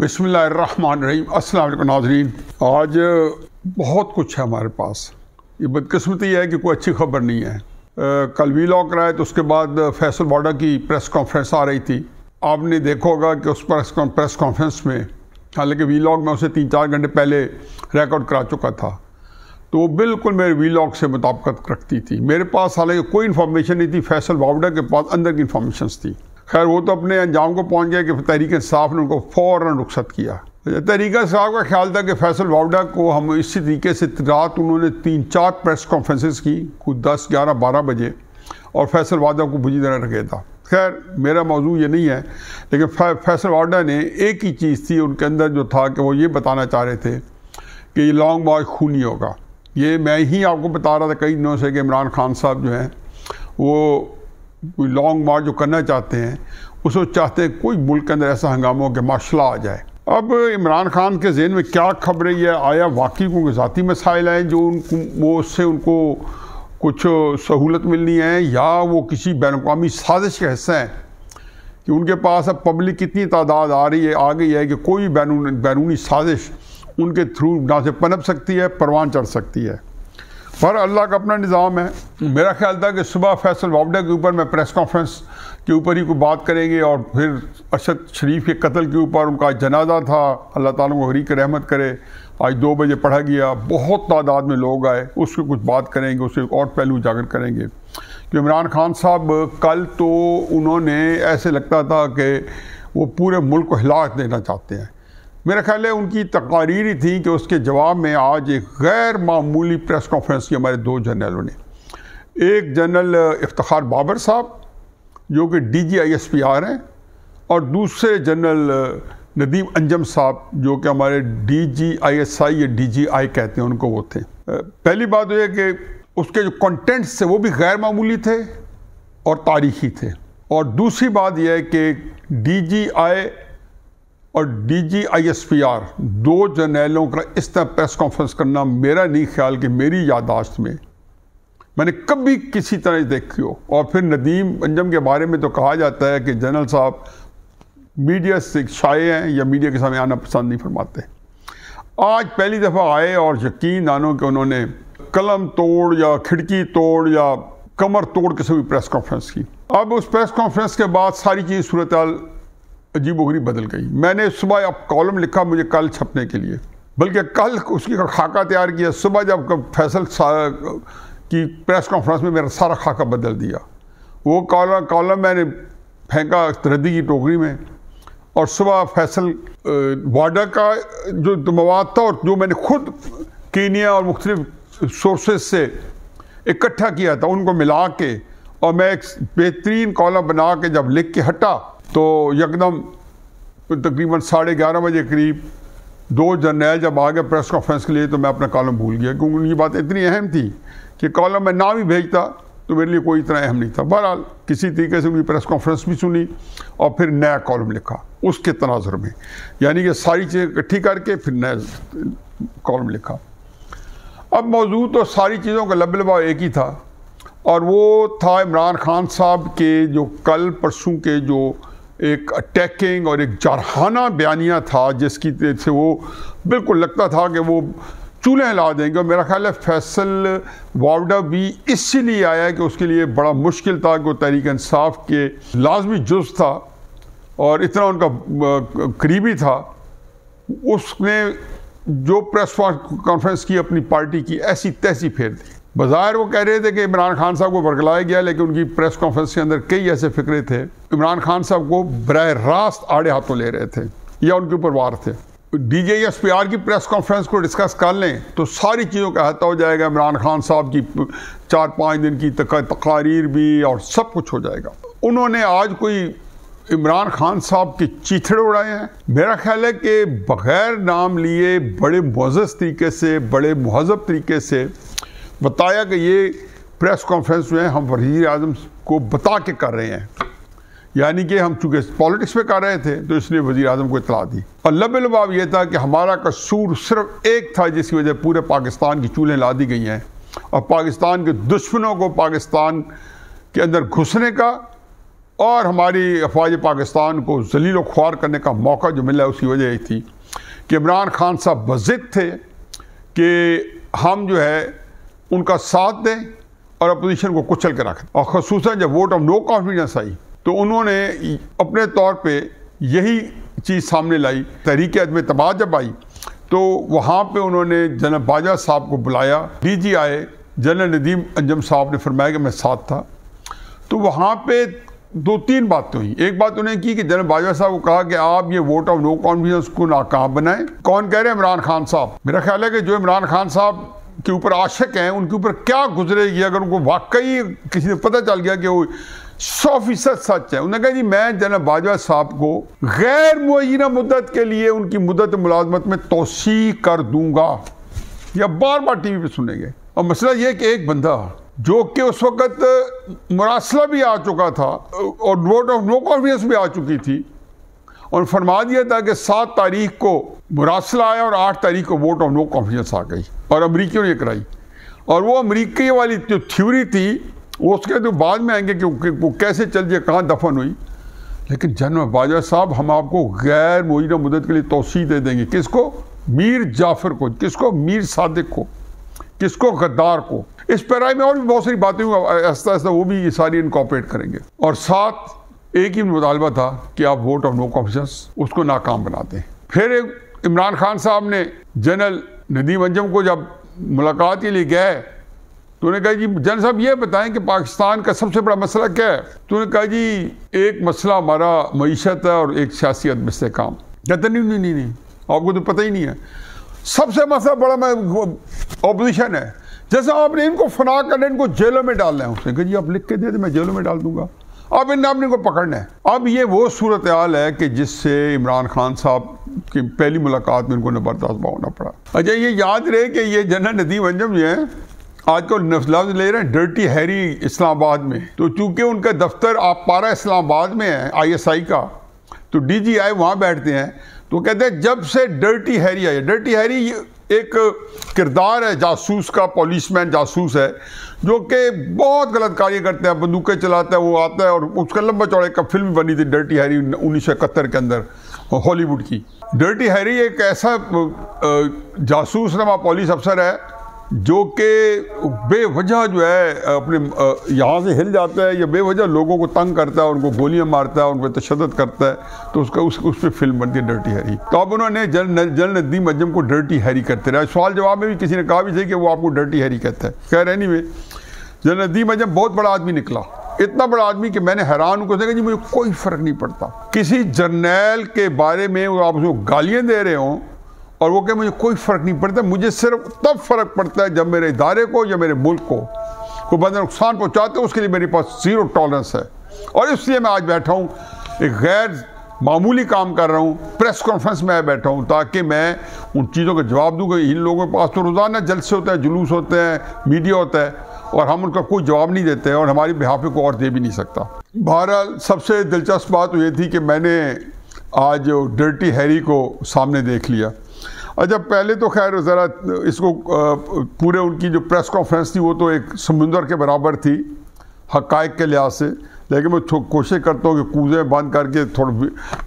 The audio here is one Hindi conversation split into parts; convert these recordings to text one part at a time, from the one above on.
बिसमीम अस्सलाम नाजरीन। आज बहुत कुछ है हमारे पास। ये बदकस्मती है कि कोई अच्छी खबर नहीं है। आ, कल वी लॉक रहा है तो उसके बाद फैसल वाडा की प्रेस कॉन्फ्रेंस आ रही थी। आपने देखा होगा कि उस प्रेस प्रेस कॉन्फ्रेंस में हालाँकि वी लॉग में उसे तीन चार घंटे पहले रिकॉर्ड करा चुका था। तो वो बिल्कुल मेरे वी लॉग से मुताबकत रखती थी। मेरे पास हालाँकि कोई इन्फॉर्मेशन नहीं थी। फैसल वावडा के पास अंदर की इन्फॉर्मेशन थी। खैर, वो तो अपने अंजाम को पहुँच गया कि तहरीक इंसाफ ने उनको फ़ौर रुख्सत किया। तहरीक साहब का ख्याल था कि फैसल वावडा को हम इसी तरीके से रात उन्होंने तीन चार प्रेस कॉन्फ्रेंसेस की, कुछ दस, ग्यारह, बारह बजे, और फैसल वाडा को बुरी तरह रखे था। खैर, मेरा मौजू ये नहीं है, लेकिन फैसल वाडा ने एक ही चीज़ थी उनके अंदर जो था कि वो ये बताना चाह रहे थे कि ये लॉन्ग मार्च खूनी होगा। ये मैं ही आपको बता रहा था कई दिनों से कि इमरान खान साहब जो हैं, वो कोई लॉन्ग मार्च जो करना चाहते हैं उसको चाहते हैं कोई मुल्क के अंदर ऐसा हंगामा हो कि माशला आ जाए। अब इमरान खान के जहन में क्या खबर है? आया वाकई को ज़ाती मसाइल हैं जो उनको, वो उससे उनको कुछ सहूलत मिलनी है, या वो किसी बैन अवी साजिश का हिस्सा है कि उनके पास अब पब्लिक कितनी तादाद आ रही है, आ गई है कि कोई बैरूनी साजिश उनके थ्रू ना से पनप सकती है, परवान चढ़ सकती है। पर अल्लाह का अपना निज़ाम है। मेरा ख्याल था कि सुबह फैसल वापडा के ऊपर मैं प्रेस कॉन्फ्रेंस के ऊपर ही कोई बात करेंगे और फिर अरशद शरीफ के कत्ल के ऊपर उनका जनाजा था। अल्लाह ताला को हरी रहमत करे। आज दो बजे पढ़ा गया। बहुत तादाद में लोग आए। उसकी कुछ बात करेंगे, उसके और पहलू उजागर करेंगे। कि इमरान खान साहब, कल तो उन्होंने ऐसे लगता था कि वो पूरे मुल्क को हिला देना चाहते हैं। मेरा ख्याल है उनकी तकारीर थी कि उसके जवाब में आज एक गैर मामूली प्रेस कॉन्फ्रेंस की हमारे दो जनरलों ने। एक जनरल इफ्तार बाबर साहब, जो कि D G I S P R हैं, और दूसरे जनरल नदीम अंजम साहब, जो कि हमारे D G I S I या डी जी आई कहते हैं, उनको वो थे। पहली बात यह कि उसके जो कंटेंट्स थे, वो भी गैर मामूली थे और तारीखी थे। और दूसरी बात यह है कि डी जी आई और D G I S P R दो जर्नैलों का इस तरह प्रेस कॉन्फ्रेंस करना मेरा नहीं ख्याल कि मेरी यादाश्त में। मैंने कभी किसी तरह देखी हो। और फिर नदीम अंजम के बारे में तो कहा जाता है कि जनरल साहब मीडिया से शाये हैं या मीडिया के सामने आना पसंद नहीं फरमाते। आज पहली दफ़ा आए और यकीन आनो कि उन्होंने कलम तोड़ या खिड़की तोड़ या कमर तोड़ के सभी प्रेस कॉन्फ्रेंस की। अब उस प्रेस कॉन्फ्रेंस के बाद सारी चीज़ सूरत अजीब गरीब बदल गई। मैंने सुबह अब कॉलम लिखा मुझे कल छपने के लिए। बल्कि कल उसकी खाका तैयार किया। सुबह जब फैसल की प्रेस कॉन्फ्रेंस में मेरा सारा खाका बदल दिया। वो कॉलम कॉलम मैंने फेंका रद्दी की टोकरी में। और सुबह फैसल वाडा का जो मवाद था और जो मैंने खुद कीनिया और मुख्तलिफ़ सोर्सेज से इकट्ठा किया था, उनको मिला के और मैं एक बेहतरीन कॉलम बना के जब लिख के हटा तो यकदम तकरीबन साढ़े ग्यारह बजे करीब दो जर्नैल जब आ गए प्रेस कॉन्फ्रेंस के लिए तो मैं अपना कॉलम भूल गया, क्योंकि उनकी बात इतनी अहम थी कि कॉलम मैं ना भी भेजता तो मेरे लिए कोई इतना अहम नहीं था। बहरहाल, किसी तरीके से उनकी प्रेस कॉन्फ्रेंस भी सुनी और फिर नया कॉलम लिखा, उसके तनाजर में। यानी कि सारी चीज़ें इकट्ठी करके फिर नया कॉलम लिखा। अब मौजूद तो सारी चीज़ों का लब लबाव एक ही था, और वो था इमरान खान साहब के जो कल परसों के जो एक अटैकिंग और एक जारहाना बयानिया था, जिसकी से वो बिल्कुल लगता था कि वो चूल्हे हिला देंगे। और मेरा ख्याल है फैसल वावडा भी इसीलिए आया कि उसके लिए बड़ा मुश्किल था कि वो तहरीक इंसाफ के लाजमी जुज था और इतना उनका करीबी था। उसने जो प्रेस कॉन्फ्रेंस की अपनी पार्टी की, ऐसी तैसी फेर दी। बाज़ार वो कह रहे थे कि इमरान खान साहब को बरगलाया गया, लेकिन उनकी प्रेस कॉन्फ्रेंस के अंदर कई ऐसे फिक्रे थे। इमरान खान साहब को बर रास्त आड़े हाथों ले रहे थे, या उनके ऊपर वार थे। D J S P R की प्रेस कॉन्फ्रेंस को डिस्कस कर लें तो सारी चीज़ों का अहता हो जाएगा। इमरान खान साहब की चार पाँच दिन की तकारीर भी और सब कुछ हो जाएगा। उन्होंने आज कोई इमरान खान साहब के चीथड़े उड़ाए हैं। मेरा ख्याल है कि बग़ैर नाम लिए, बड़े मुज्ज़ तरीके से, बड़े महजब तरीके से बताया कि ये प्रेस कॉन्फ्रेंस में हम वज़ीर अजम को बता के कर रहे हैं। यानी कि हम चूँकि पॉलिटिक्स में कर रहे थे तो इसलिए वजी अजम को इतला दी। और लब लबाब यह था कि हमारा कसूर सिर्फ़ एक था, जिसकी वजह पूरे पाकिस्तान की चूल्हें ला दी गई हैं। और पाकिस्तान के दुश्मनों को पाकिस्तान के अंदर घुसने का और हमारी अफवाज पाकिस्तान को जलील ख्वार करने का मौका जो मिला, उसकी वजह यही थी कि इमरान खान साहब बजिद थे कि हम जो है उनका साथ दें और अपोजिशन को कुचल के रखें। और खसूस जब वोट ऑफ़ नो कॉन्फिडेंस आई तो उन्होंने अपने तौर पर यही चीज़ सामने लाई। तहरीक अदम तबाह जब आई तो वहाँ पर उन्होंने जनरल बाजा साहब को बुलाया। डी जी आए, जनरल नदीम अंजम साहब ने फरमाया कि मैं साथ था। तो वहाँ पे दो तीन बातें हुई। एक बात उन्हें की कि जनरल बाजवा साहब को कहा कि आप ये वोट ऑफ़ नो कॉन्फिडेंस को नाकाम बनाएँ। कौन कह रहे हैं? इमरान खान साहब। मेरा ख्याल है कि जो इमरान खान साहब के ऊपर आशक हैं, उनके ऊपर क्या गुजरेगी? अगर उनको वाकई किसी ने पता चल गया कि वो सौ फ़ीसद सच है, उन्होंने कहा, जी, मैं जनरल बाजवा साहब को गैर मुना मुद्दत के लिए उनकी मुद्दत मुलाजमत में तोसी कर दूँगा। या बार बार टीवी पे सुनेंगे और मसला ये कि एक बंदा, जो कि उस वक्त मुरासला भी आ चुका था, और वोट ऑफ़ नो कॉन्फिडेंस भी आ चुकी थी और फरमा दिया था कि सात तारीख को मुरासला आया और आठ तारीख को वोट ऑफ़ नो कॉन्फिडेंस आ गई और अमरीकियों ने कराई। और वो अमरीकी वाली जो थ्योरी थी, वो उसके तो बाद में आएँगे कि वो कैसे चल जाए कहाँ दफन हुई। लेकिन जनरल बाजा साहब हम आपको गैर मुइना मदद के लिए तोसी दे देंगे। किसको? मीर जाफ़र को। किसको? मीर सादिक को। किसको? गद्दार को। इस पैराई में और भी बहुत सारी बातें हुई। ऐसा ऐसा वो भी ये सारी इनकॉपरेट करेंगे। और साथ एक ही मुतालबा था कि आप वोट ऑफ़ नो कॉन्फिडेंस उसको नाकाम बना दें। फिर इमरान खान साहब ने जनरल नदीम अंजम को जब मुलाकात के लिए गए तो उन्होंने कहा, जी जन साहब, ये बताएँ कि पाकिस्तान का सबसे बड़ा मसला क्या है? तो उन्होंने कहा, जी, एक मसला हमारा मीशत है और एक सियासी से काम कहते नहीं नहीं नहीं नहीं, आपको तो पता ही नहीं है। सबसे मसला बड़ा मैं ऑपोजिशन है। जैसे आपने इनको फना करना इनको जेलों में डालना है उसने। कहा, जी, आप लिख के दे दे, मैं जेलों में डाल दूँगा। अब इन आपने को पकड़ना है। अब ये वो सूरत हाल है कि जिससे इमरान खान साहब की पहली मुलाकात में इनको बर्दाश्त होना पड़ा। अच्छा ये याद रहे कि ये जनरल नदीम अंजम जो है, आजकल लफ्ज ले रहे हैं डर्टी हैरी इस्लामाबाद में। तो चूँकि उनका दफ्तर आप पारा इस्लामाबाद में है आईएसआई का तो डीजीआई वहाँ बैठते हैं तो कहते हैं जब से डर्टी हैरी आया डर्टी हैरी एक किरदार है जासूस का पॉलिसमैन जासूस है, जो कि बहुत गलत कार्य करते हैं, बंदूकें चलाता है, वो आता है और उसका लंबा चौड़े का फ़िल्म बनी थी डर्टी हैरी उन्नीस सौ इकहत्तर के अंदर, हॉलीवुड की। डर्टी हैरी एक ऐसा जासूस नमा पॉलिस अफसर है जो कि बेवजह जो है, अपने यहाँ से हिल जाता है या बेवजह लोगों को तंग करता है, उनको गोलियाँ मारता है, उन पर तशद करता है तो उसका, उस उस पर फ़िल्म बनती है डर्टी हैरी तो अब उन्होंने जल जल नदीम अजम को डर्टी हैरी करते रहे। सवाल जवाब में भी किसी ने कहा भी सही कि वो आपको डर्टी हैरी कहता है। खैर एनी वे जल नदीम अजम बहुत बड़ा आदमी निकला। इतना बड़ा आदमी कि मैंने हैरान को देखा जी, मुझे कोई फ़र्क नहीं पड़ता। किसी जर्नैल के बारे में आप उसको गालियाँ दे रहे हों और वो कहे, मुझे कोई फ़र्क नहीं पड़ता, मुझे सिर्फ़ तब फ़र्क पड़ता है जब मेरे इदारे को या मेरे मुल्क को। कोई बंदा नुकसान पहुँचाते हैं, उसके लिए मेरे पास ज़ीरो टॉलरेंस है। और इसलिए मैं आज बैठा हूँ, एक गैर मामूली काम कर रहा हूँ प्रेस कॉन्फ्रेंस में बैठा हूँ, ताकि मैं उन चीज़ों का जवाब दूँ कि इन लोगों के पास तो रोज़ाना जलसे होते हैं, जुलूस होते हैं मीडिया होता है, और हम उनका कोई जवाब नहीं देते हैं और हमारी बिहाफे को और दे भी नहीं सकता। बहरहाल, सबसे दिलचस्प बात तो ये थी कि मैंने आज डर्टी हैरी को सामने देख लिया। अच्छा पहले तो खैर ज़रा इसको पूरे उनकी जो प्रेस कॉन्फ्रेंस थी वो तो एक समुंदर के बराबर थी हकाइक के लिहाज से। लेकिन मैं कोशिश करता हूँ कि कूजे बंद करके थोड़ा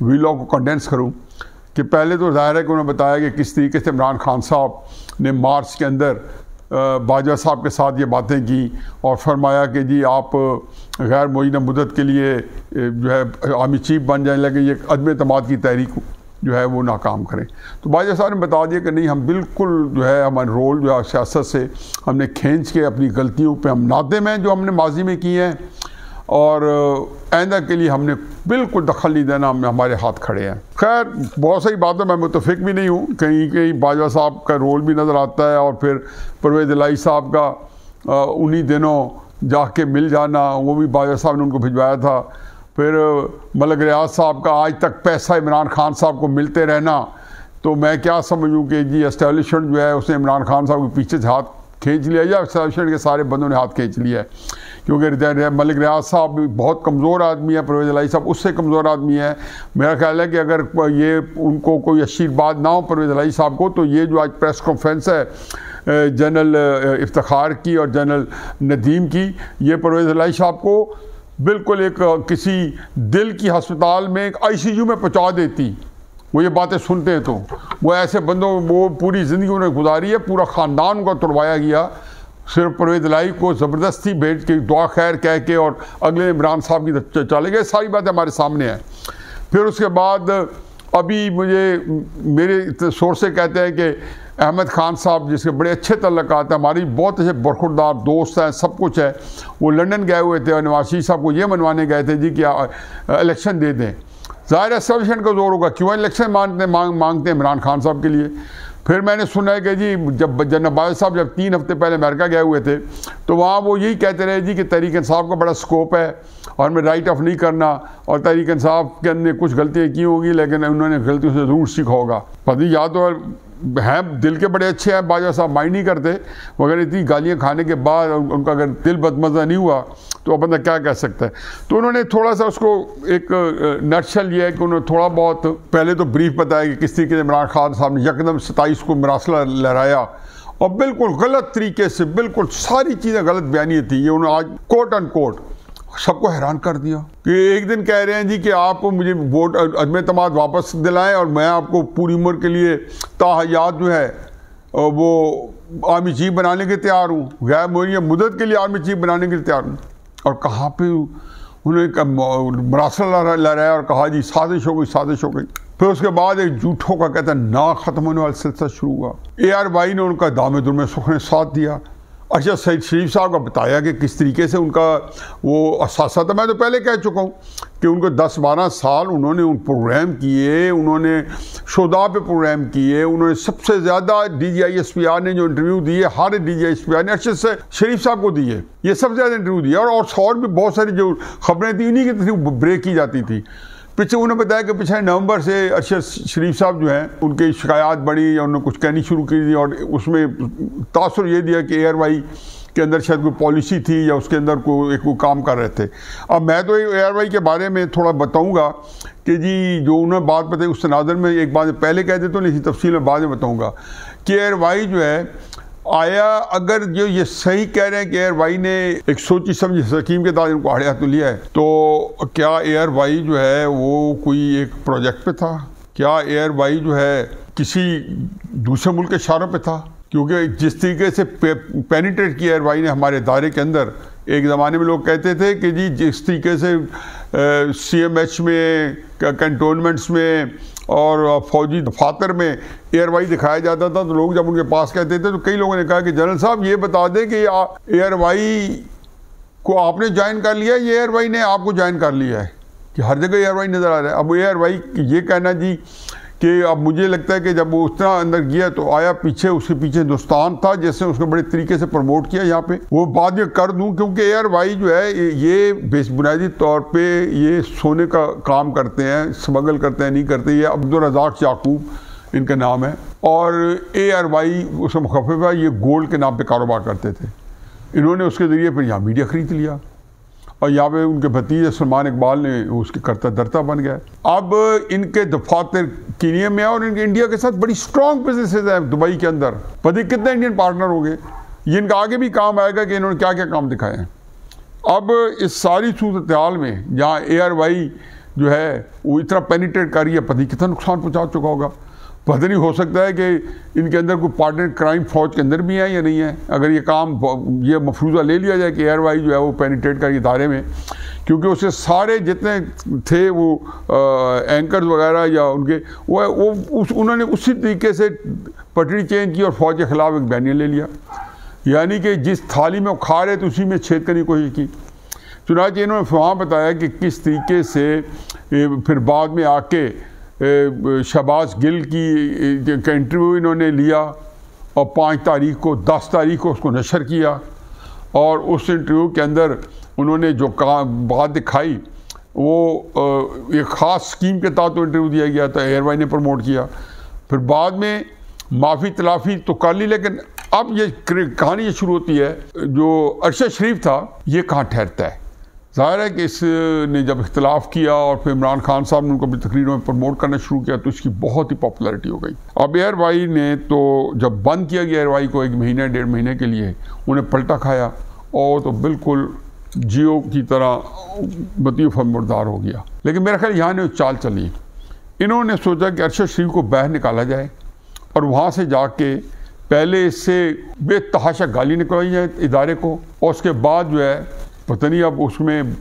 वीलॉग को कंडेंस करूँ। कि पहले तो ज़ाहिर है कि उन्होंने बताया कि किस तरीके से इमरान खान साहब ने मार्च के अंदर बाजवा साहब के साथ ये बातें की और फरमाया कि जी आप गैर मुइन मदद के लिए जो है, आर्मी चीफ बन जाने लगे ये अदम तमाद की तहरीक जो है वो नाकाम करें। तो बाजा साहब ने बता दिया कि नहीं, हम बिल्कुल जो है हमारे रोल जो है, सियासत से हमने खींच के अपनी गलतियों पे हम नादम हैं जो हमने माजी में किए हैं और आइंदा के लिए हमने बिल्कुल दखल नहीं देना, हम हमारे हाथ खड़े हैं। खैर, बहुत सारी बातें मैं मुतफिक भी नहीं हूँ। कहीं कहीं बाजवा साहब का रोल भी नज़र आता है और फिर परवेज लाई साहब का उन्हीं दिनों जाके मिल जाना, वो भी बाजवा साहब ने उनको भिजवाया था। फिर, मलक रियाज साहब का आज तक पैसा इमरान खान साहब को मिलते रहना तो मैं क्या समझूँ कि जी एस्टेब्लिशमेंट जो है, उसने इमरान खान साहब के पीछे से हाथ खींच लिया या एस्टेब्लिशमेंट के सारे बंदों ने हाथ खींच लिया है? क्योंकि मलिक रियाज साहब भी बहुत कमज़ोर आदमी है, परवेज अलाई साहब उससे कमज़ोर आदमी है। मेरा ख्याल है कि अगर ये उनको कोई आशीर्वाद ना हो परवेज अलाई साहब को तो ये जो आज प्रेस कॉन्फ्रेंस है जनरल इफ्तार की और जनरल नदीम की, ये परवेज अलाई साहब को बिल्कुल एक किसी दिल की अस्पताल में एक आईसीयू में पहुँचा देती। वो ये बातें सुनते हैं तो। वो ऐसे बंदों, वो पूरी ज़िंदगी उन्हें गुजारी है, पूरा ख़ानदान उनका तुड़वाया गया। सिर्फ़ परवेज लाई को ज़बरदस्ती भेज के दुआ खैर कह के और अगले इमरान साहब की चले गए। सारी बातें हमारे सामने हैं। फिर उसके बाद अभी मुझे, मेरे सोर्स कहते हैं कि अहमद खान साहब जिसके बड़े अच्छे तल्लक हैं, हमारी बहुत अच्छे बरखुरदार दोस्त हैं, सब कुछ है। वो लंदन गए हुए थे और नवाज़ साहब को ये मनवाने गए थे जी कि इलेक्शन दे दें। ज़ाहिर एस्टेब्लिशमेंट का ज़ोर होगा। क्यों इलेक्शन मांगते मांग, मांगते हैं इमरान खान साहब के लिए? फिर मैंने सुना है कि जी, जब जनबाज साहब जब तीन हफ़्ते पहले अमेरिका गए हुए थे तो वहाँ वो यही कहते रहे जी कि तहरीक इंसाफ का बड़ा स्कोप है और हमें राइट ऑफ़ नहीं करना और तहरीक इंसाफ के अंदर कुछ गलतियाँ की होंगी, लेकिन उन्होंने गलतियों से ज़रूर सीखा होगा। पति या तो हैं, दिल के बड़े अच्छे हैं बाजा साहब माइंड नहीं करते, मगर इतनी गालियाँ खाने के बाद उनका अगर दिल बदमज़ा नहीं हुआ तो बंदा क्या कह सकता है? तो उन्होंने थोड़ा सा उसको एक नक्शल ये है कि उन्होंने थोड़ा बहुत, पहले तो ब्रीफ बताया कि किस तरीके से इमरान खान साहब ने यकदम सताईस को मरासला लहराया, और बिल्कुल गलत तरीके से, बिल्कुल सारी चीज़ें गलत बयानी थी, ये उन्होंने आज कोट एंड कोट सबको हैरान कर दिया। कि एक दिन कह रहे हैं जी कि आप मुझे वोट, अजम तमाद वापस दिलाएँ और मैं आपको पूरी उम्र के लिए ताहयात जो है वो आर्मी चीफ बनाने के तैयार हूँ। गैर मोरी मुदत के लिए आर्मी चीफ बनाने के लिए तैयार हूँ। और कहाँ पे उन्होंने मरासल लहराया और कहा, जी, साजिश हो गई, साजिश हो गई। फिर उसके बाद एक झूठों का कहता ना ख़त्म होने वाला सिलसिला शुरू हुआ। ए आर वाई ने उनका दामे दुर में सुख ने साथ दिया। अच्छा सैद शरीफ साहब का बताया कि किस तरीके से उनका वो असासा था। मैं तो पहले कह चुका हूँ कि उनको 10-12 साल उन्होंने उन प्रोग्राम किए उन्होंने शोदा पे प्रोग्राम किए उन्होंने सबसे ज़्यादा D G I S P R ने जो इंटरव्यू दिए हर D G I S P R ने अच्छे से शरीफ साहब को दिए ये सबसे ज़्यादा इंटरव्यू दिया और, और भी बहुत सारी जो खबरें थी उन्हीं की ब्रेक की जाती थी। पीछे उन्होंने बताया कि पिछले नवंबर से अरशद शरीफ साहब जो हैं, उनकी शिकायत बढ़ी, या उन्होंने कुछ कहनी शुरू की थी, और उसमें तासर ये दिया कि एयर वाई के अंदर शायद कोई पॉलिसी थी, या उसके अंदर कोई एक वो काम कर रहे थे। अब मैं तो एयर वाई के बारे में थोड़ा बताऊँगा कि जी, जो उन्होंने बात बताई, उस तनाजर में एक बात पहले कह देते तो नहीं, तफसील में बाद में बताऊँगा कि एयर वाई जो है आया, अगर जो ये सही कह रहे हैं कि एयर वाई ने एक सोची समझी सकीम के तहत इनको आड़े तो लिया है तो क्या एयर वाई जो है वो कोई एक प्रोजेक्ट पे था? क्या एयर वाई जो है किसी दूसरे मुल्क के इशारों पे था? क्योंकि जिस तरीके से पेनिट्रेट किया एयर वाई ने हमारे दायरे के अंदर, एक ज़माने में लोग कहते थे कि जी, जिस तरीके से सी एम एच में कंटोनमेंट्स में और फौजी दफातर में एयरवाई दिखाया जाता था तो लोग जब उनके पास कहते थे तो कई लोगों ने कहा कि, जनरल साहब, ये बता दें कि एयर वाई को आपने ज्वाइन कर लिया ये एयर वाई ने आपको ज्वाइन कर लिया है? कि हर जगह एयरवाई नज़र आ रहा है। अब एयर वाई ये कहना जी कि अब मुझे लगता है कि जब वो उतना अंदर गया तो आया पीछे, उसके पीछे हिंदुस्तान था जैसे उसने बड़े तरीके से प्रमोट किया यहाँ पे। वो बाद में कर दूँ क्योंकि एयर वाई जो है, ये बुनियादी तौर पे ये सोने का काम करते हैं, स्मगल करते हैं, नहीं करते। ये अब्दुल रजाक याकूब, इनका नाम है। और ए आर वाई, उसका मुखफा ये गोल्ड के नाम पर कारोबार करते थे। इन्होंने उसके ज़रिए फिर यहाँ मीडिया खरीद लिया। और यहाँ पे उनके भतीजे सलमान इकबाल ने उसके करता दरता बन गया। अब इनके दफातर कीनिया में और इनके इंडिया के साथ बड़ी स्ट्रॉन्ग बिज़नेस है दुबई के अंदर। पति कितने इंडियन पार्टनर हो गए ये इनका आगे भी काम आएगा कि इन्होंने क्या क्या काम दिखाए हैं। अब इस सारी सूरत हाल में जहाँ ए आर वाई जो है, वो इतना पेनिट्रेट कर रही है, पति कितना नुकसान पहुँचा चुका होगा। पता नहीं, हो सकता है कि इनके अंदर कोई पार्टनर क्राइम फौज के अंदर भी है या नहीं है। अगर ये काम, ये मफरूज़ा ले लिया जाए कि एयर वाई जो है वो पेनिट्रेट कर इदारे में, क्योंकि उसके सारे जितने थे वो एंकर्स वगैरह या उनके, वो वो, उस, उन्होंने उसी तरीके से पटरी चेंज की और फौज के ख़िलाफ़ एक बैनियर ले लिया। यानी कि जिस थाली में वो खा रहे थे, उसी में छेद करने की कोशिश की। चुनाचे इन्होंने वहाँ बताया कि किस तरीके से फिर बाद में आके शहबाज गिल की इंटरव्यू इन्होंने लिया और पाँच तारीख को, दस तारीख को उसको नशर किया और उस इंटरव्यू के अंदर उन्होंने जो काम बात दिखाई, वो एक ख़ास स्कीम के तहत तो इंटरव्यू दिया गया था एयरवाई ने प्रमोट किया। फिर बाद में माफ़ी तलाफ़ी तो कर ली, लेकिन अब ये कहानी शुरू होती है, जो अरशद शरीफ था, ये कहाँ ठहरता है? ज़ाहिर है कि इसने जब इख्तलाफ किया और फिर इमरान खान साहब ने उनको भी तकरीरों में प्रमोट करना शुरू किया तो इसकी बहुत ही पॉपुलैरिटी हो गई। अब एयर वाई ने तो जब बंद किया गया एयर वाई को एक महीने, डेढ़ महीने के लिए, उन्हें पलटा खाया और तो बिल्कुल जियो की तरह बती फरमदार हो गया। लेकिन मेरा ख्याल यहाँ ने चाल चली। इन्होंने सोचा कि अरशद शरीफ को बाहर निकाला जाए और वहाँ से जाके पहले इससे बेतहाशा गाली निकलवाई जाए इदारे को और उसके बाद जो है पता नहीं अब उसमें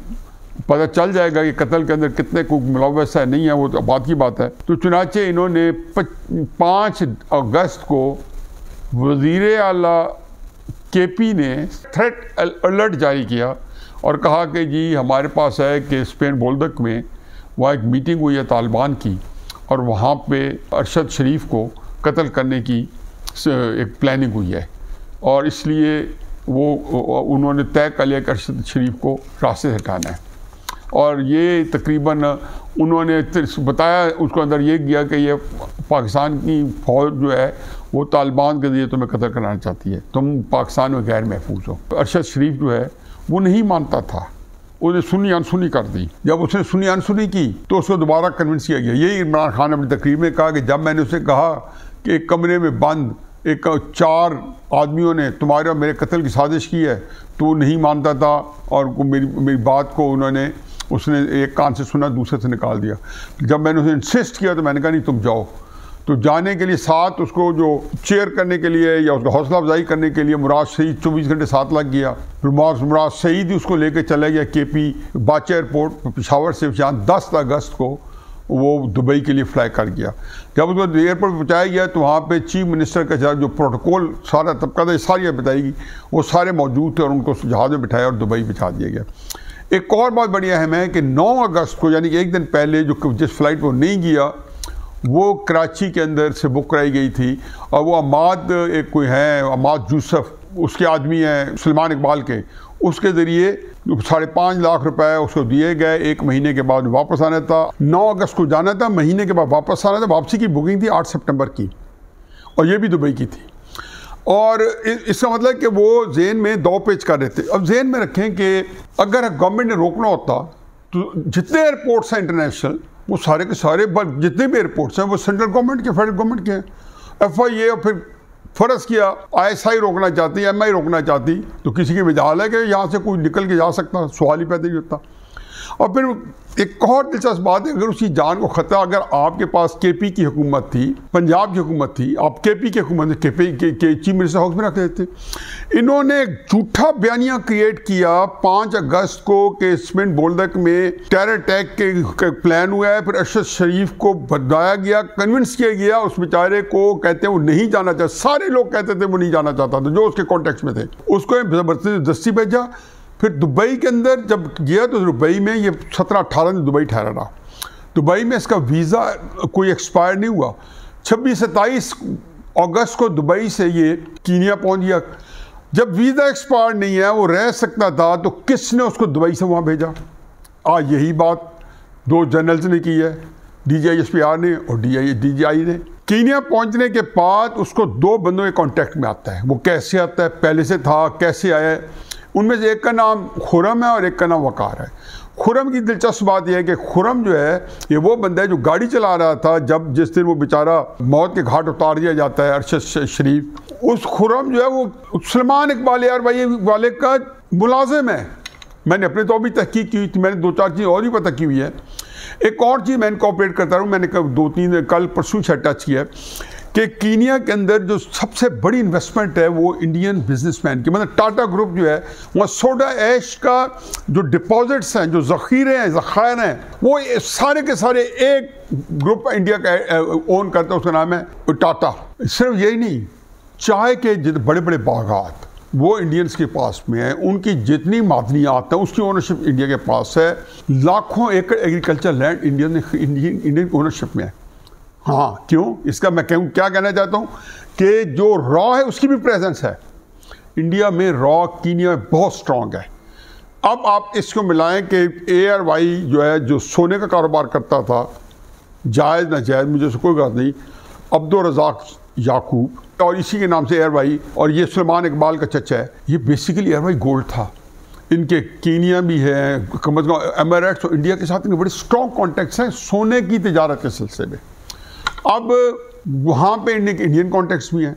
पता चल जाएगा कि कत्ल के अंदर कितने को मुलवस है, नहीं है, वो तो बात की बात है। तो चुनाचे इन्होंने पाँच अगस्त को वज़ीर अला के पी ने थ्रेट अलर्ट जारी किया और कहा कि जी, हमारे पास है कि स्पेन बोल्दक में वहाँ एक मीटिंग हुई है तालिबान की और वहाँ पे अरशद शरीफ को कत्ल करने की एक प्लानिंग हुई है। और इसलिए वो उन्होंने तय कर लिया कि अरशद शरीफ को रास्ते से हटाना है। और ये तकरीबन उन्होंने बताया, उसको अंदर ये किया कि ये पाकिस्तान की फ़ौज जो है, वो तालिबान के ज़रिए तुम्हें कत्ल कराना चाहती है। तुम पाकिस्तान में गैर महफूज हो। अरशद शरीफ जो है, वो नहीं मानता था। उसने सुनी अनसुनी कर दी। जब उसने सुनी अनसुनी की तो उसको दोबारा कन्विंस किया गया। यही इमरान खान अपनी तकरीर में कहा कि जब मैंने उसे कहा कि एक कमरे में बंद एक चार आदमियों ने, तुम्हारे और मेरे कत्ल की साजिश की है तो नहीं मानता था, और मेरी मेरी बात को उन्होंने, उसने एक कान से सुना, दूसरे से निकाल दिया। जब मैंने उसे इंसिस्ट किया तो मैंने कहा, नहीं, तुम जाओ। तो जाने के लिए साथ उसको जो चेयर करने के लिए, या उसका हौसला अफजाई करने के लिए, मुराद सईद चौबीस घंटे साथ लग गया। फिर मुराद सईद ही उसको लेकर चला गया के पी बाचा एयरपोर्ट पिशावर से जहाँ दस अगस्त को। वो दुबई के लिए फ्लाई कर गया। जब उसको एयरपोर्ट पहुँचाया गया तो वहाँ पे चीफ मिनिस्टर का जो प्रोटोकॉल सारा तबका था सारी बताएगी वो सारे मौजूद थे और उनको जहाज़ में बिठाया और दुबई बिछा दिया गया। एक और बहुत बड़ी अहम है कि 9 अगस्त को, यानी कि एक दिन पहले जो जिस फ़्लाइट वो नहीं गया, वो कराची के अंदर से बुक कराई गई थी। और वो अमाद एक कोई है, अमाद यूसफ, उसके आदमी हैं, सलमान इकबाल के। उसके ज़रिए साढ़े पाँच लाख रुपए उसको दिए गए। एक महीने के बाद वापस आना था। नौ अगस्त को जाना था। महीने के बाद वापस आना था। वापसी की बुकिंग थी आठ सितंबर की। और ये भी दुबई की थी। और इसका मतलब कि वो जेन में दो पेज कर रहे थे। अब जेन में रखें कि अगर गवर्नमेंट ने रोकना होता तो जितने एयरपोर्ट्स हैं इंटरनेशनल, वो सारे के सारे जितने भी एयरपोर्ट्स हैं, वो सेंट्रल गवर्नमेंट के, फेडरल गवर्नमेंट के हैं। एफ़ आई ए और फिर फ़र्ज़ किया आई एस आई रोकना चाहती एम आई रोकना चाहती तो किसी की मजाल है कि यहाँ से कोई निकल के जा सकता, सवाल ही पैदा नहीं होता। और फिर एक और दिलचस्प बात है अगर उसकी जान को खतरा अगर आपके पास के पी की हुकूमत थी पंजाब की हुकूमत थी आप के पी की हुकूमत के पी के, के चीफ मिनिस्टर हाउस में रख देते इन्होंने झूठा बयानिया क्रिएट किया पाँच अगस्त को के स्मिन बोल्दक में टेरर अटैक के प्लान हुआ है फिर अरशद शरीफ को बताया गया कन्विंस किया गया उस बेचारे को कहते हैं वो नहीं जाना चाहता सारे लोग कहते थे वो नहीं जाना चाहता था जो उसके कॉन्टेक्ट में थे। उसको ज़बरदस्ती भेजा फिर दुबई के अंदर जब गया तो दुबई में ये सत्रह अठारह में दुबई ठहरा रहा। दुबई में इसका वीज़ा कोई एक्सपायर नहीं हुआ। छब्बीस सत्ताईस अगस्त को दुबई से ये कीनिया पहुँच गया। जब वीज़ा एक्सपायर नहीं है, वो रह सकता था तो किसने उसको दुबई से वहाँ भेजा? आज यही बात दो जनरल्स ने की है D G I S P R ने और डी आई डी जी आई ने। कीनिया पहुँचने के बाद उसको दो बंदों के कांटेक्ट में आता है। वो कैसे आता है, पहले से था, कैसे आया उनमें से एक का नाम खुरम है और एक का नाम वकार है। खुरम की दिलचस्प बात यह है कि खुरम जो है, ये वो बंदा है जो गाड़ी चला रहा था जब जिस दिन वो बेचारा मौत के घाट उतार दिया जाता है अरशद शरीफ। उस खुरम जो है वो सलमान इकबाल यार भाई वाले का मुलाजिम है। मैंने अपने तो भी तहकीक की थी, मैंने दो चार चीज़ और भी पता की हुई है। एक और चीज़ मैं इनकॉपरेट करता हूँ मैंने दो तीन, कल परसों से टच किया कि कीनिया के अंदर जो सबसे बड़ी इन्वेस्टमेंट है वो इंडियन बिजनेसमैन की मतलब टाटा ग्रुप जो है, वहाँ सोडा ऐश का जो डिपॉजिट्स हैं, जो ज़ख़ीरे हैं, ज़ख़ायर हैं, वो सारे के सारे एक ग्रुप इंडिया का ओन करता है, उसका नाम है टाटा सिर्फ़ यही नहीं, चाय के जितने बड़े बड़े बागात, वो इंडियंस के पास में है, उनकी जितनी मादनियात हैं, उसकी ओनरशिप इंडिया के पास है। लाखों एकड़ agriculture land Indian Indian Indian ownership में है। हाँ क्यों? इसका मैं कहूँ, क्या कहना चाहता हूँ? कि जो रॉ है, उसकी भी प्रेजेंस है। इंडिया में रॉ कीनिया बहुत स्ट्रांग है। अब आप इसको मिलाएँ कि ए आर वाई जो है, जो सोने का कारोबार करता था जायज़ ना जायज़ मुझे से कोई बात नहीं अब्दुल रजाक याकूब, और इसी के नाम से एयर वाई और ये सलमान इकबाल का चचा है, ये बेसिकली एयर वाई गोल्ड था। इनके कीनिया भी है, कम अज़ कम एमरेट्स और इंडिया के साथ इनके बड़े स्ट्रॉन्ग कॉन्टेक्ट्स हैं, सोने की तजारत के सिलसिले में। अब वहाँ पे इंडियन कॉन्टेक्स्ट भी हैं।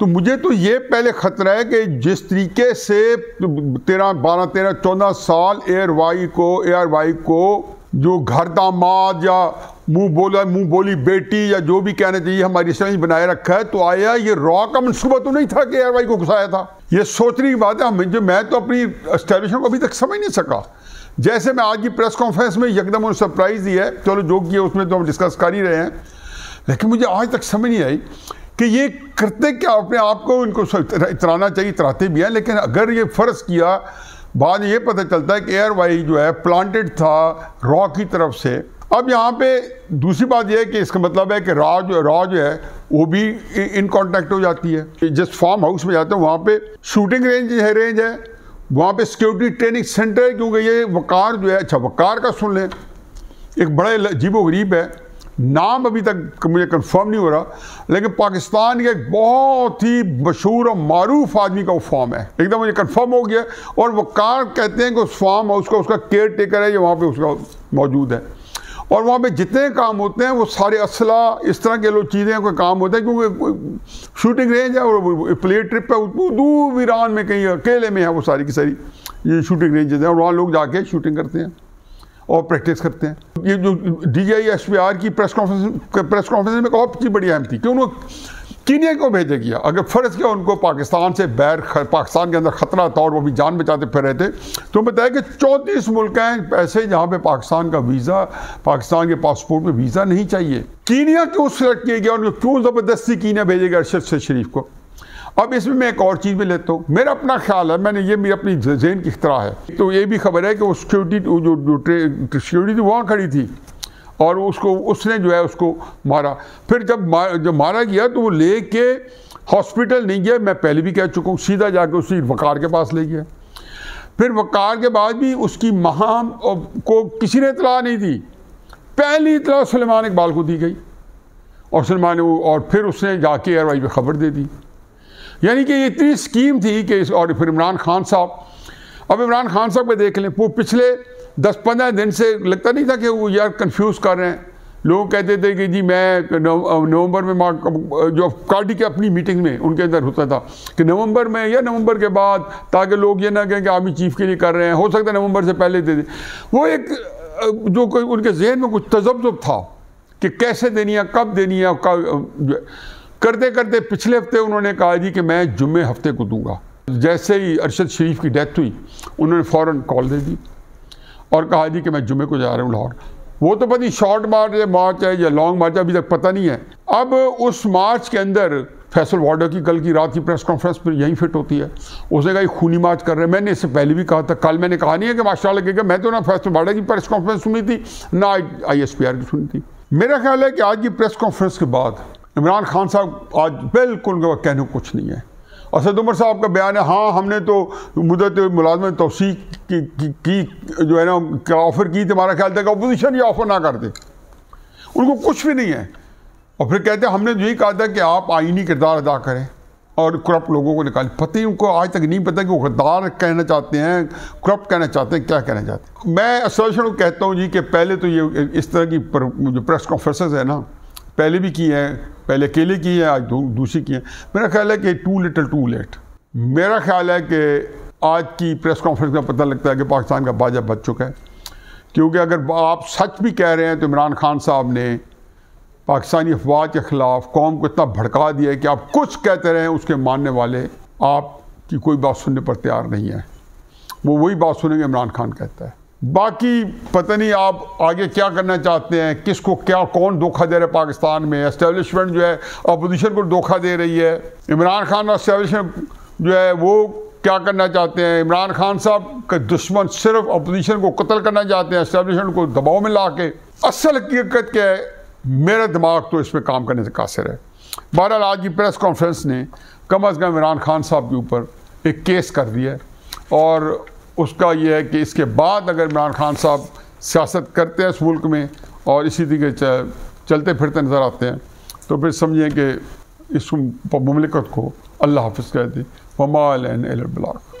तो मुझे तो ये पहले ख़तरा है कि जिस तरीके से तेरह, बारह, तेरह, चौदह साल एयर वाई को एयर वाई को जो घर दामाद या मुँह बोला, मुँह बोली बेटी या जो भी कहना चाहिए हमारी समझ बनाए रखा है तो आया ये रॉ का मनसूबा तो नहीं था कि एयर वाई को घुसाया था। ये सोचने की बात है, हमें जो, मैं तो अपनी स्टैब्लिशमेंट को अभी तक समझ नहीं सका। जैसे मैं आज की प्रेस कॉन्फ्रेंस में यकदम उन्होंने सरप्राइज़ दी है। चलो, जो किया उसमें तो हम डिस्कस कर ही रहे हैं। लेकिन मुझे आज तक समझ नहीं आई कि ये करते क्या? अपने आप को इनको इतराना चाहिए, इतराते भी हैं, लेकिन अगर ये फ़र्ज़ किया, बाद ये पता चलता है कि एयर वाई जो है प्लांटेड था रॉ की तरफ़ से। अब यहाँ पे दूसरी बात यह है कि इसका मतलब है कि रॉ जो रॉ जो है, वो भी इन कांटेक्ट हो जाती है। जिस फार्म हाउस में जाते हैं, वहाँ पे शूटिंग रेंज है रेंज है। वहाँ पे सिक्योरिटी ट्रेनिंग सेंटर है, क्योंकि ये वकार जो है अच्छा वकार का सुन लें। एक बड़े अजीब गरीब है। नाम अभी तक मुझे कंफर्म नहीं हो रहा, लेकिन पाकिस्तान के एक बहुत ही मशहूर और मरूफ आदमी का वो फॉर्म है। एकदम मुझे कंफर्म हो गया, और वकार कहते हैं कि उस फॉर्म हाउस का उसका केयर टेकर है जो वहाँ पे उसका मौजूद है। और वहाँ पे जितने काम होते हैं, वो सारे असला, इस तरह के लोग चीज़ें कोई काम होते हैं, क्योंकि शूटिंग रेंज है, और प्ले ट्रिप है दूर वीरान में कहीं अकेले में है, वो सारी की सारी ये शूटिंग रेंजेज हैं, और वहाँ लोग जाके शूटिंग करते हैं। और प्रैक्टिस करते हैं। ये जो D I S P R की प्रेस कॉन्फ्रेंस प्रेस कॉन्फ्रेंस में और चीज़ बड़ी अहम थी कि उन्होंने कीनिया को भेजे गया। अगर फ़र्ज़ किया उनको पाकिस्तान से बैर पाकिस्तान के अंदर ख़तरा था और वो भी जान बचाते फिर रहे थे तो बताया कि चौंतीस मुल्क हैं, ऐसे जहाँ पे पाकिस्तान का वीज़ा, पाकिस्तान के पासपोर्ट में वीज़ा नहीं चाहिए। कीनिया क्यों सिलेक्ट किया गया उनको क्यों ज़बरदस्ती कीनिया भेजे गया अरशद शरीफ को? अब इसमें मैं एक और चीज़ भी लेता हूँ। मेरा अपना ख्याल है मैंने ये मेरी अपनी जहन की तरह है। तो ये भी खबर है कि वो सिक्योरिटी जो सिक्योरिटी थी वहाँ खड़ी थी और उसको उसने जो है उसको मारा। फिर जब मार, जब मारा गया तो वो ले के हॉस्पिटल नहीं गया मैं पहले भी कह चुका हूँ सीधा जाके उसी वकार के पास ले गया। फिर वकार के बाद भी उसकी महा को किसी ने इतला नहीं दी। पहली इतला सलमान इकबाल को दी गई और सलमान और फिर उसने जाके एयरवाई पे खबर दे दी। यानी कि ये इतनी स्कीम थी कि और फिर इमरान खान साहब। अब इमरान खान साहब को देख लें, वो पिछले दस पंद्रह दिन से लगता नहीं था कि वो यार कंफ्यूज कर रहे हैं। लोग कहते थे कि जी मैं नवंबर में जो पार्टी की अपनी मीटिंग में उनके अंदर होता था कि नवंबर में या नवंबर के बाद, ताकि लोग ये ना कहें कि आर्मी चीफ के लिए कर रहे हैं। हो सकता है नवंबर से पहले दे दें। वो एक जो उनके जहन में कुछ तजब्जुब था कि कैसे देनी है, कब देनी है कब करते करते पिछले हफ़्ते उन्होंने कहा जी कि मैं जुम्मे हफ़्ते को दूँगा। जैसे ही अरशद शरीफ की डेथ हुई, उन्होंने फ़ौर कॉल दे दी और कहा जी कि मैं जुम्मे को जा रहा हूँ लाहौर। वो तो पता नहीं शॉर्ट मार्च या मार्च है या लॉन्ग मार्च अभी तक पता नहीं है। अब उस मार्च के अंदर फैसल वार्डर की कल की रात की प्रेस कॉन्फ्रेंस पर यही फिट होती है। उसने कहा खूनी मार्च कर रहे हैं। मैंने इससे पहले भी कहा था, कल मैंने कहा नहीं है कि माशा लगेगा मैं तो ना फैसल वार्डर की प्रेस कॉन्फ्रेंस सुनी थी, ना आई एस पी आर की सुनी थी। मेरा ख्याल है कि आज की प्रेस कॉन्फ्रेंस के बाद इमरान खान साहब आज बिल्कुल उनके कहने कुछ नहीं है। असद उमर साहब का बयान है हाँ हमने तो मुदत मुलाजमत तोसी की, की, की जो है ना ऑफ़र की हमारा ख्याल था कि अपोजिशन ये ऑफ़र ना कर दे। उनको कुछ भी नहीं है। और फिर कहते हैं हमने यही कहा था कि आप आइनी किरदार अदा करें और करप्ट लोगों को निकालें। पता ही उनको आज तक नहीं पता कि वो गद्दार कहना चाहते हैं करप्ट कहना चाहते हैं क्या कहना चाहते हैं। मैं एसोसिएशन को कहता हूँ जी कि पहले तो ये इस तरह की जो प्रेस कॉन्फ्रेंसेज है ना पहले भी की हैं, पहले अकेले की है, आज दूसरी की है। मेरा ख्याल है कि टू लिटल टू लेट मेरा ख्याल है कि आज की प्रेस कॉन्फ्रेंस में पता लगता है कि पाकिस्तान का बाजा बच चुका है। क्योंकि अगर आप सच भी कह रहे हैं तो इमरान खान साहब ने पाकिस्तानी अफवाह के ख़िलाफ़ कौम को इतना भड़का दिया है कि आप कुछ कहते रहे, उसके मानने वाले आपकी कोई बात सुनने पर तैयार नहीं है। वो वही बात सुनेंगे इमरान खान कहता है। बाकी पता नहीं आप आगे क्या करना चाहते हैं, किसको क्या, कौन धोखा दे रहा है पाकिस्तान में? एस्टेब्लिशमेंट जो है अपोजिशन को धोखा दे रही है। इमरान खान और एस्टेब्लिशमेंट जो है, वो क्या करना चाहते हैं? इमरान खान साहब के दुश्मन सिर्फ़ अपोजिशन को कत्ल करना चाहते हैं एस्टेब्लिशमेंट को दबाव में ला के असल हकीकत क्या है, मेरा दिमाग तो इसमें काम करने से कासिर है। बहरहाल, आज की प्रेस कॉन्फ्रेंस ने कम अज़ कम इमरान खान साहब के ऊपर एक केस कर दिया है। और उसका यह है कि इसके बाद अगर इमरान खान साहब सियासत करते हैं इस मुल्क में और इसी तरीके चलते फिरते नज़र आते हैं तो फिर समझें कि इस ममलिकत को अल्लाह हाफिज़ कहते वमाल ब्लाक